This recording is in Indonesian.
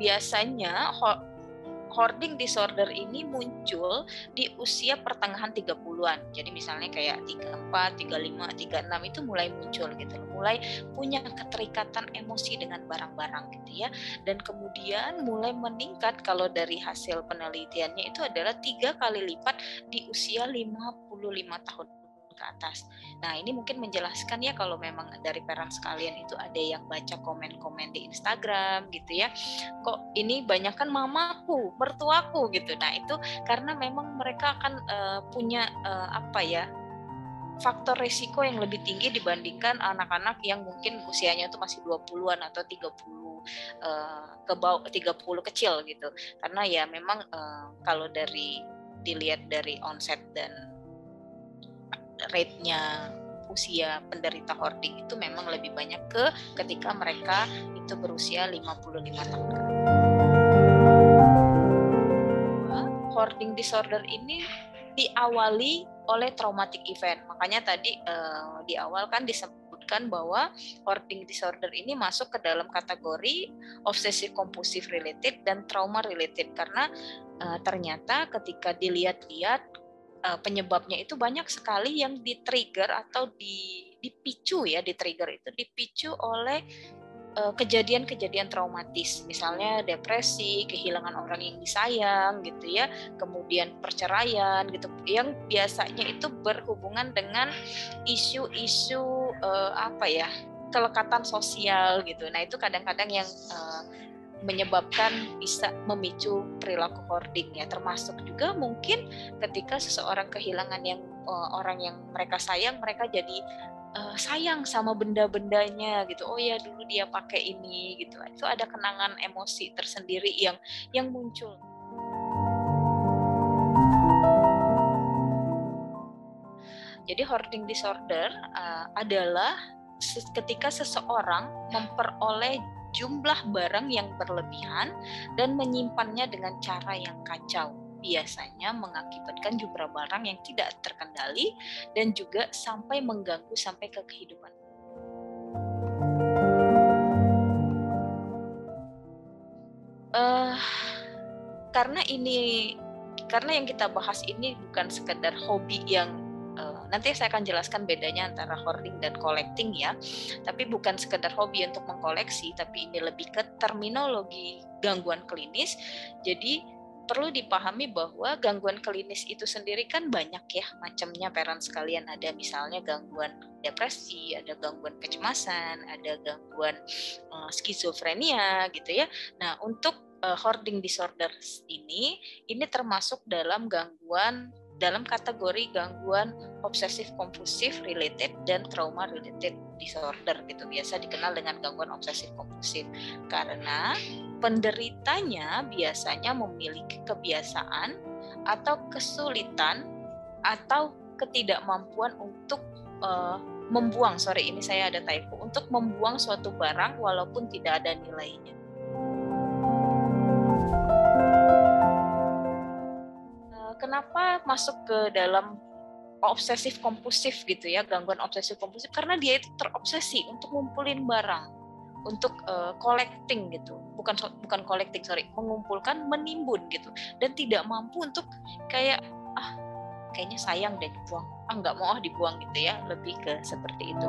biasanya hoarding disorder ini muncul di usia pertengahan 30-an. Jadi misalnya kayak 34, 35, 36 itu mulai muncul gitu Mulai punya keterikatan emosi dengan barang-barang gitu ya. Dan kemudian mulai meningkat kalau dari hasil penelitiannya itu adalah tiga kali lipat di usia 55 tahun ke atas. Nah, ini mungkin menjelaskan ya kalau memang dari parent sekalian itu ada yang baca komen-komen di Instagram gitu ya. Kok ini banyak kan mamaku, mertuaku gitu. Nah, itu karena memang mereka akan uh, punya uh, apa ya? faktor resiko yang lebih tinggi dibandingkan anak-anak yang mungkin usianya itu masih 20-an atau 30 uh, ke bawah 30 kecil gitu. Karena ya memang kalau dari dilihat dari onset dan rate-nya usia penderita hoarding itu memang lebih banyak ke ketika mereka itu berusia 55 tahun Hoarding disorder ini diawali oleh traumatic event. Makanya tadi uh, di awal kan disebutkan bahwa hoarding disorder ini masuk ke dalam kategori obsessive compulsive related dan trauma related karena uh, ternyata ketika dilihat-lihat uh, penyebabnya itu banyak sekali yang di-trigger atau di dipicu ya, di-trigger itu dipicu oleh eh, kejadian-kejadian traumatis, misalnya depresi, kehilangan orang yang disayang gitu ya, kemudian perceraian gitu, yang biasanya itu berhubungan dengan isu-isu uh, apa ya kelekatan sosial gitu. Nah itu kadang-kadang yang uh, menyebabkan bisa memicu perilaku hoarding ya. Termasuk juga mungkin ketika seseorang kehilangan yang uh, orang yang mereka sayang mereka jadi uh, sayang sama benda-bendanya gitu. Oh ya dulu dia pakai ini gitu. Itu ada kenangan emosi tersendiri yang yang muncul. Jadi hoarding disorder uh, adalah ketika seseorang memperoleh jumlah barang yang berlebihan dan menyimpannya dengan cara yang kacau biasanya mengakibatkan jumlah barang yang tidak terkendali dan juga sampai mengganggu sampai ke kehidupan. Uh, karena ini karena yang kita bahas ini bukan sekedar hobi yang nanti saya akan jelaskan bedanya antara hoarding dan collecting ya. Tapi bukan sekedar hobi untuk mengkoleksi, tapi ini lebih ke terminologi gangguan klinis. Jadi perlu dipahami bahwa gangguan klinis itu sendiri kan banyak ya macamnya parent sekalian ada misalnya gangguan depresi, ada gangguan kecemasan, ada gangguan uh, skizofrenia gitu ya. Nah, untuk uh, hoarding disorders ini ini termasuk dalam gangguan dalam kategori gangguan obsesif kompulsif related dan trauma related disorder gitu biasa dikenal dengan gangguan obsesif kompulsif. Karena penderitanya biasanya memiliki kebiasaan atau kesulitan atau ketidakmampuan untuk uh, membuang sorry ini saya ada typo untuk membuang suatu barang walaupun tidak ada nilainya masuk ke dalam obsesif kompulsif gitu ya gangguan obsesif kompulsif karena dia itu terobsesi untuk ngumpulin barang untuk uh, collecting gitu. Bukan bukan collecting sorry mengumpulkan menimbun gitu. Dan tidak mampu untuk kayak ah kayaknya sayang deh dibuang. Ah nggak mau ah dibuang gitu ya lebih ke seperti itu